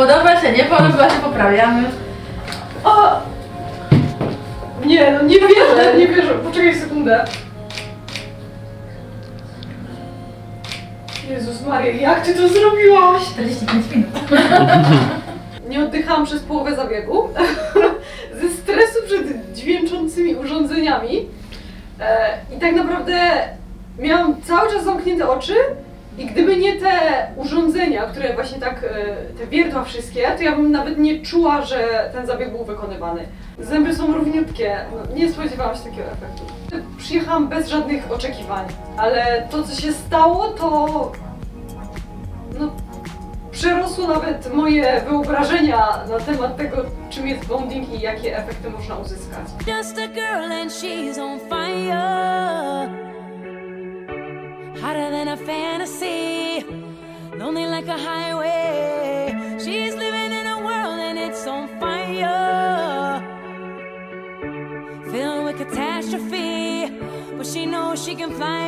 Podoba się, nie podoba się, poprawiamy. O! Nie, no nie wierzę, nie wierzę. Poczekaj sekundę. Jezus Maria, jak ty to zrobiłaś? 45 minut. Nie oddychałam przez połowę zabiegu. Ze stresu przed dźwięczącymi urządzeniami. E, I tak naprawdę miałam cały czas zamknięte oczy i gdyby nie te urządzenia, które właśnie tak, e, te wiertła wszystkie, to ja bym nawet nie czuła, że ten zabieg był wykonywany. Zęby są równiutkie, no, nie spodziewałam się takiego efektu. Przyjechałam bez żadnych oczekiwań, ale to co się stało to... No, przerosło nawet moje wyobrażenia na temat tego, czym jest bonding i jakie efekty można uzyskać. Hotter than a fantasy. Lonely like a highway. She's living in a world and it's on fire. Filled with catastrophe. But she knows she can fly.